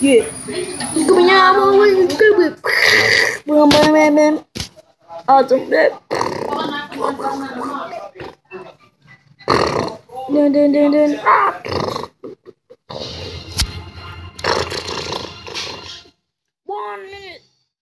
Yeah. Coming out with good. Boom, boom, boom, boom. Awesome. Dun, dun, dun, dun. Ah. One minute.